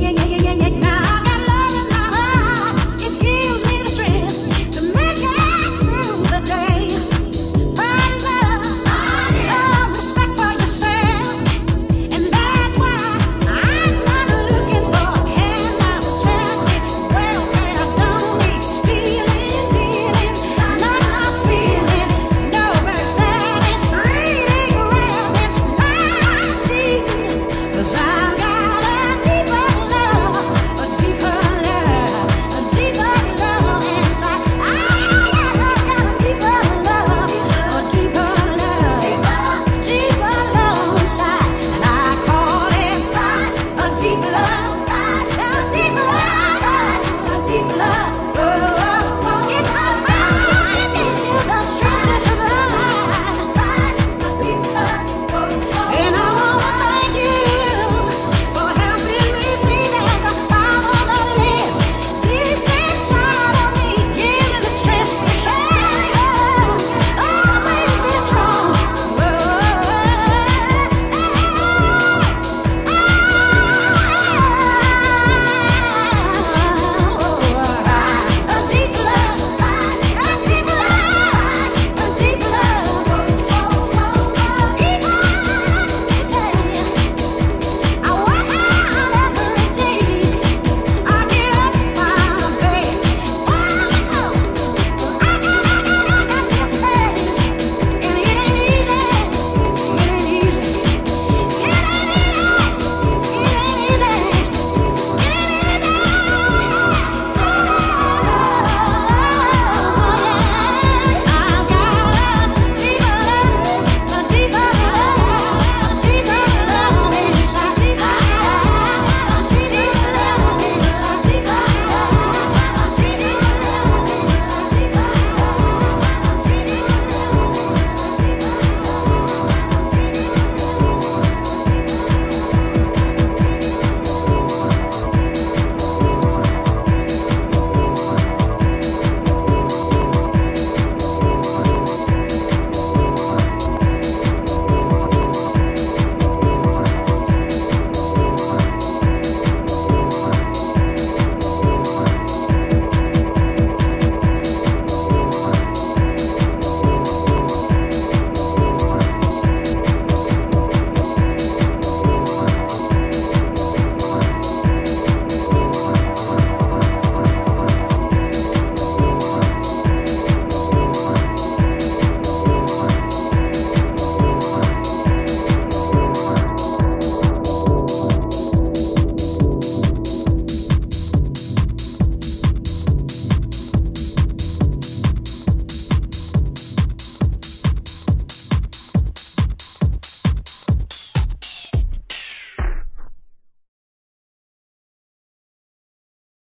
yeah, yeah.